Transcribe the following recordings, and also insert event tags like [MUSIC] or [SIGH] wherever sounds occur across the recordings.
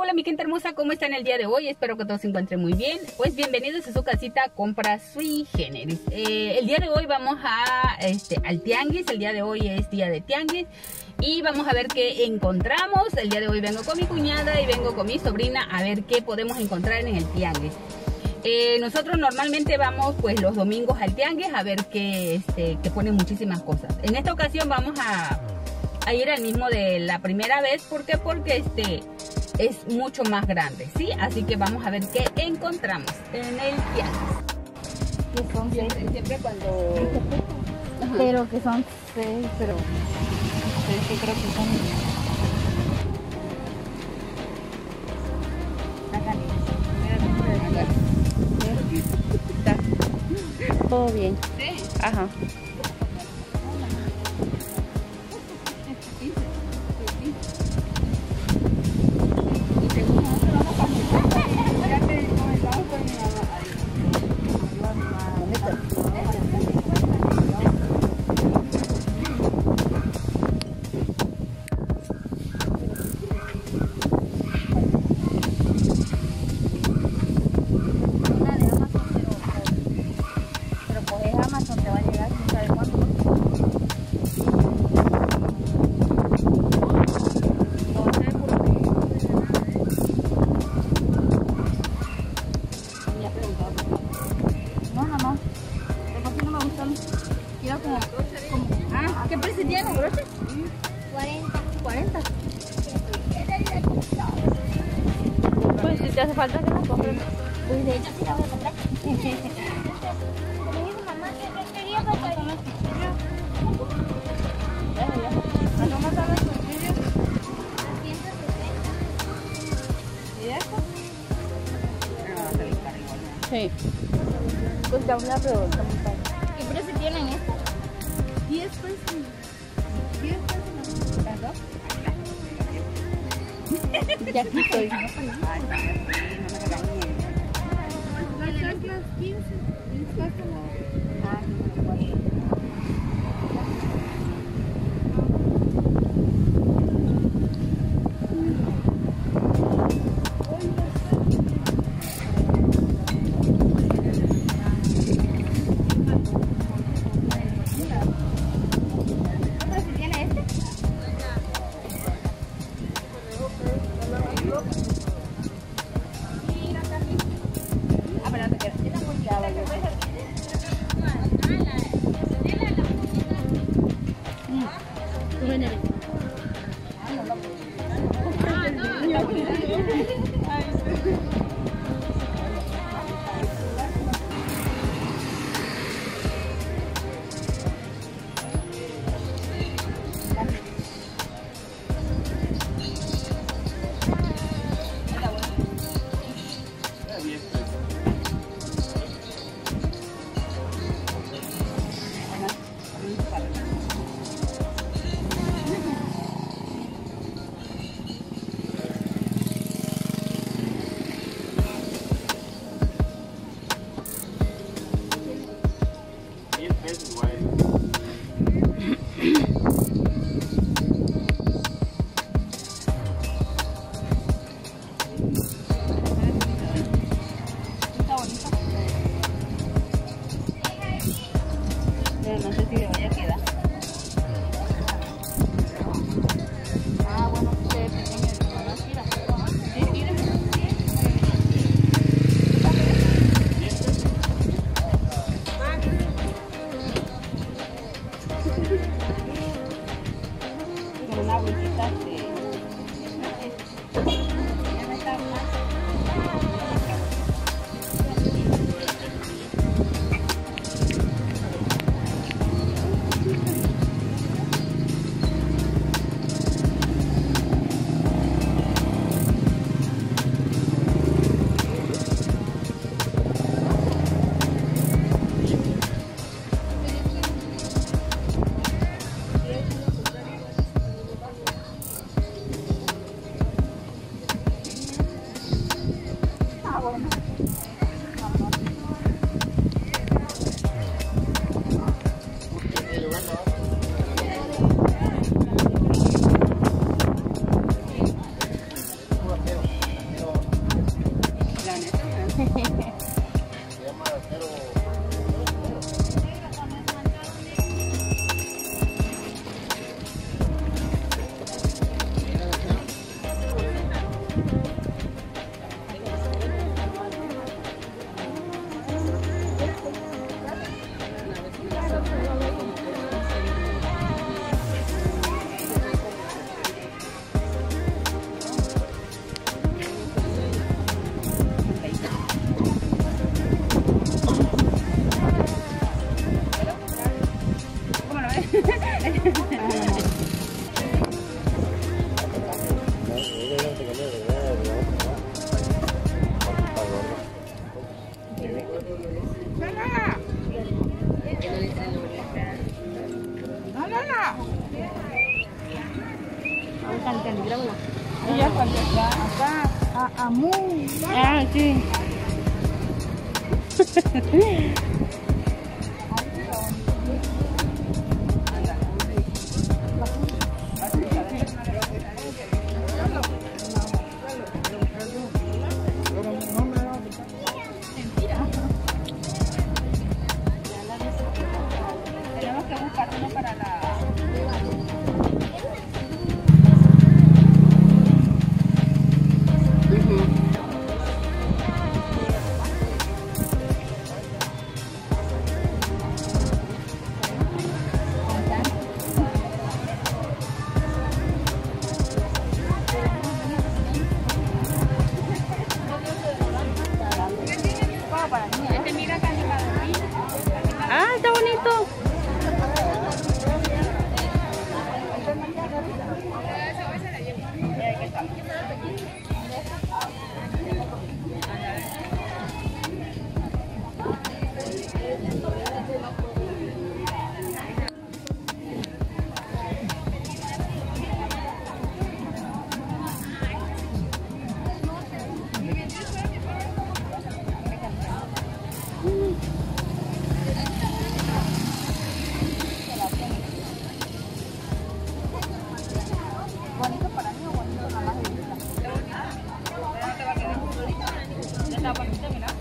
Hola, mi gente hermosa, ¿cómo están el día de hoy? Espero que todos se encuentren muy bien. Pues bienvenidos a su casita Compra Sui Generis. Eh, el día de hoy vamos a este, al tianguis, el día de hoy es día de tianguis y vamos a ver qué encontramos. El día de hoy vengo con mi cuñada y vengo con mi sobrina a ver qué podemos encontrar en el tianguis. Eh, nosotros normalmente vamos pues los domingos al tianguis a ver que, este, que ponen muchísimas cosas. En esta ocasión vamos a, a ir al mismo de la primera vez. ¿Por qué? Porque este es mucho más grande, ¿sí? Así que vamos a ver qué encontramos en el tianguis. Que son seis, Siempre, siempre cuando... Ajá. pero que son seis, pero es que creo que son Está todo bien. Sí. Ajá. Sí. Pues da una pregunta. ¿Qué precio tienen estos? 10 pesos. 10 pesos. ¿Las dos? Ya aquí estoy. Ay, no me regañen. Las chanclas 15. né? [LAUGHS] பண்ணிட்டீங்கன்னா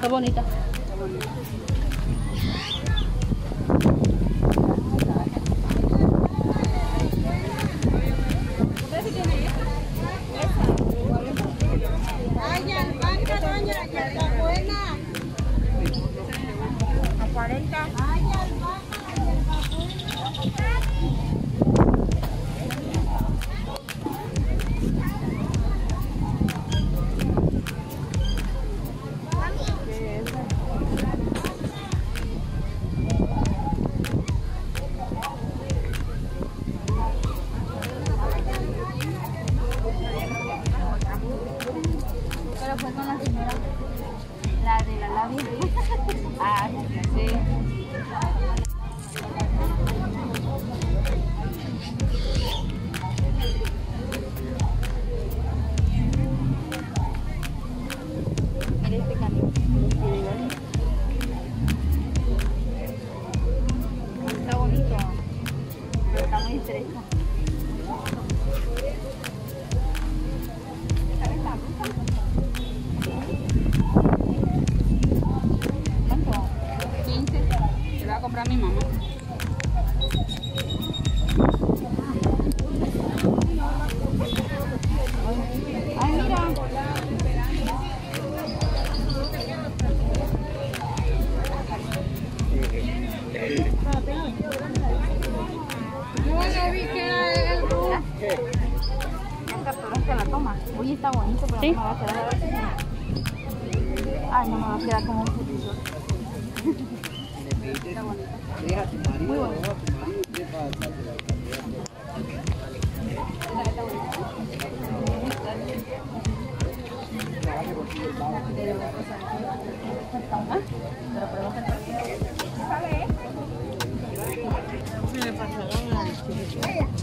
Qué bonita. A comprar mi mamá. Ay, mira. Vi que era el la toma. Oye, está bonito, pero Sí. no me va a quedar. Ay, no me va a quedar como un futuro. [LAUGHS] Muy bonito. ¿Esta